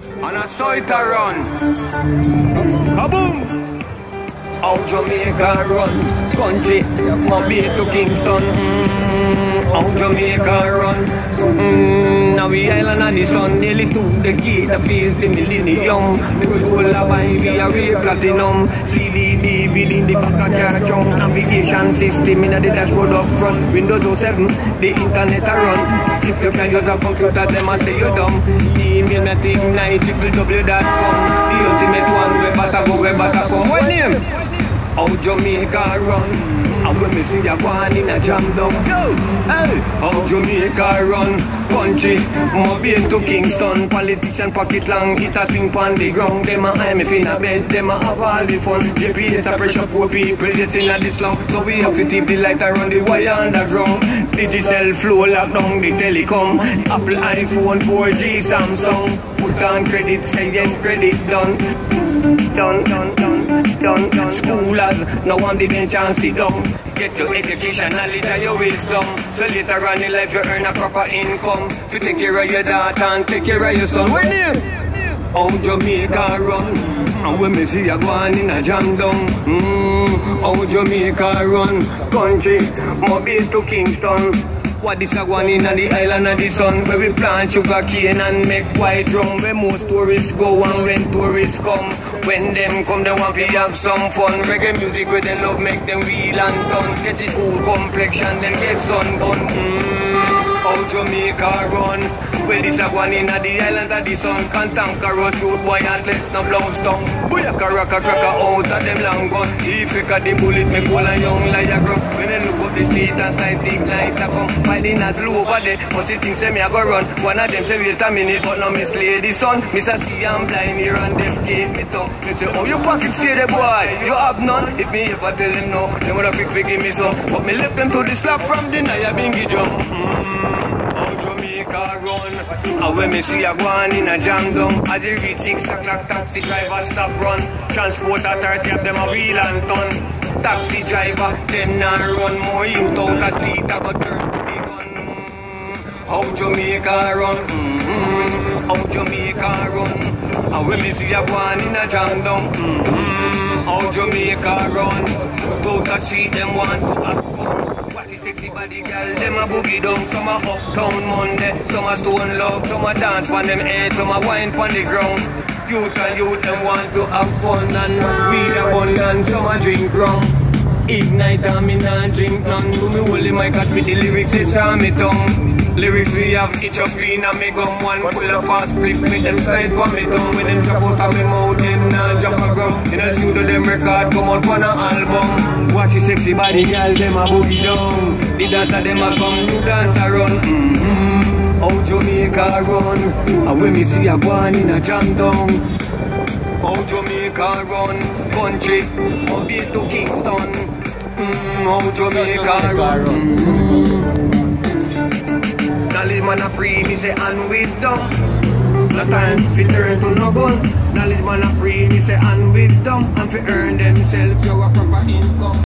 And I saw it a run. Kaboom! How Jamaica run. Country, MoBay to Kingston. Mm, How Jamaica run. Mm, Now we island of the sun. Nearly to the gate The face the millennium. The whole of Ivy a real platinum. CDD in the back of car chunk Navigation system in the dashboard up front. Windows 07 The internet a run If you can use a computer Them a say you dumb. Email me night www.com The ultimate one Where better go where better come. What name? How Jamaica run? And when me see a one in a jam down Yo, hey! How Jamaica run Country MoBay to Kingston. Politician pocket long Hit a swing pon the ground. Them a high me finna bed. Them a have all the fun GPS a pressure poor people. Just in a this long. So we have to keep the light around the wire underground Digicel flow lock down the telecom. Apple iPhone 4G Samsung. Put on credit say yes credit done. Done, done, done done, done. Schoolers, no one didn't chance sit down. Get your education, knowledge and your wisdom. So later on in life you earn a proper income. To take care of your daughter and take care of your son. When you how Jamaica run And when me see a go in a jam down mm, How Jamaica run Country, MoBay to Kingston what this a one in the island of the sun Where we plant sugar cane and make white rum Where most tourists go and when tourists come When them come they want to have some fun. Reggae music with they love make them real and done. Get it cool complexion then get mm, How Jamaica run. Well, this a one in a the island of the sun. Cantankerous road boy less no blow stone Booyaka rocka cracker out of them long gun. If you got the bullet me cool and young a grow When they look up the street and sight think like a come. Finding as low over there. Must you think say me a go run. One of them say wait a minute but no miss lady son Miss a see I'm blind here and them keep me up They say oh your pocket stay there boy. You have none. If me ever tell them no Them would have quick give me some. But me left them to the slap from the night I been jump mm -hmm. And when me see a one in a jam down, as you reach six o'clock, taxi driver stop run. Transport authority have them a wheel and ton. Taxi driver, them not run more youth out a street, I go turn to the gun. How Jamaica run? Mm -hmm. How Jamaica run? And when me see a one in a jam down, mm -hmm. how Jamaica run? Out a street, them want to have the sexy body girl, them a boogie down Some a uptown Monday, some a stone love Some a dance on them head, some a wine on the ground. Youth and youth, them want to have fun And weed abundance, some a drink rum. Ignyte and me not drink none. Do me holy mic cause with the lyrics it's on me tongue. Lyrics we have each up in a me gum. One pull a fast spliff, make them slide on me tongue. When them drop out of me mouth, then uh, drop a ground In a studio them record, come out on a album Watch the sexy body girl, them a boogie down The dancer them a come, new dance around mm -hmm. How Jamaica run And when me see a one in a jam down How Jamaica run Country, MoBay to Kingston mm, How Jamaica run. Knowledge man a free, me say and wisdom. No time fi turn to no gun. Knowledge man a free, me say and wisdom. And fi earn themselves your proper income.